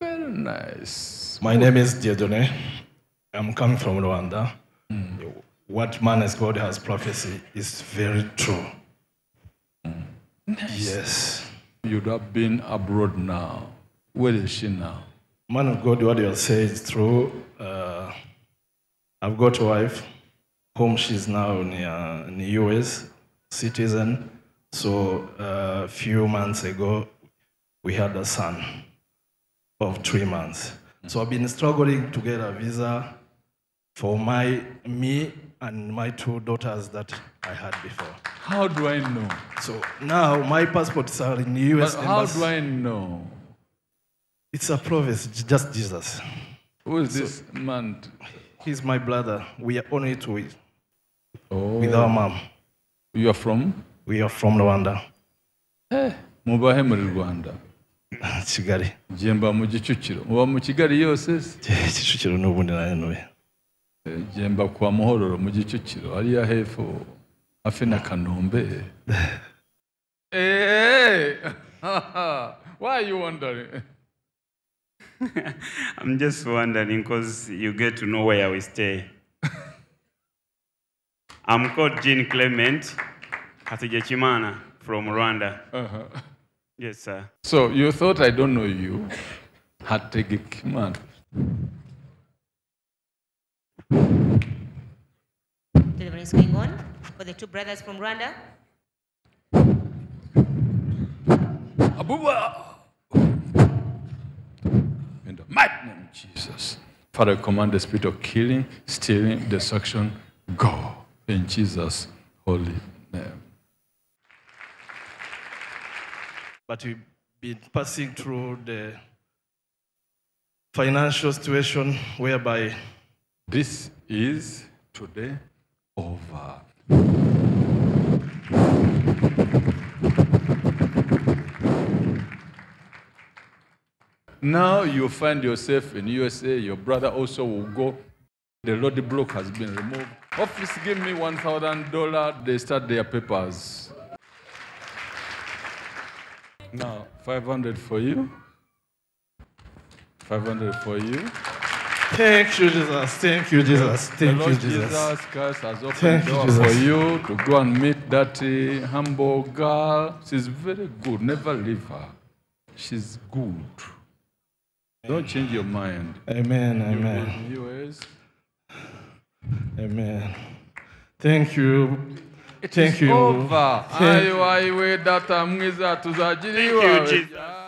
Very nice. My name is Diedone. I'm coming from Rwanda. What man as God has prophecy is very true. Nice. Yes. You'd have been abroad now. Where is she now? Man of God, what you say is true. Uh, I've got a wife, whom she's now in, uh, in the US, citizen. So a few months ago, we had a son of three months. So I've been struggling to get a visa for my me and my two daughters that I had before. How do I know? So now my passports are in the US. But how do I know? It's a promise, j- just Jesus. Who is this man? He's my brother. We are only two with, Oh, with our mom. you are from? We are from Rwanda, Eh, mubahe muri Rwanda. Kigali. Ngiye mba mu gicukiro Muba mu Kigali yose se? Kicukiro n'ubundi nanuye. Eh, ngiye mba kwa Muhororo mu gicukiro Hariya hepfo hafi na Kanombe. Eh, why are you wondering? I'm just wondering because you get to know where we stay. I'm called Jean Clement Katijechimana from Rwanda. Uh-huh. Yes, sir. So you thought I don't know you? Hategekimana. Deliverance going on for the two brothers from Rwanda. Abuba. In the mighty name of Jesus. Father, I command the spirit of killing, stealing, destruction, go in Jesus' holy name. But we've been passing through the financial situation whereby This is today over. Now you find yourself in USA, your brother also will go. The roadblock has been removed. Office give me $1,000, they start their papers. Now, 500 for you. 500 for you. thank you, Jesus. Thank you, Jesus. The Thank Lord you, Jesus. Jesus Christ has opened Thank you, door Jesus. for you to go and meet that uh, humble girl. She's very good. Never leave her. She's good. Don't change your mind. Amen. You Amen. US. Amen. Thank you. Thank you. over. Thank Ayo aiwe data mwiza tuzagiriwa. Thank you, Jesus.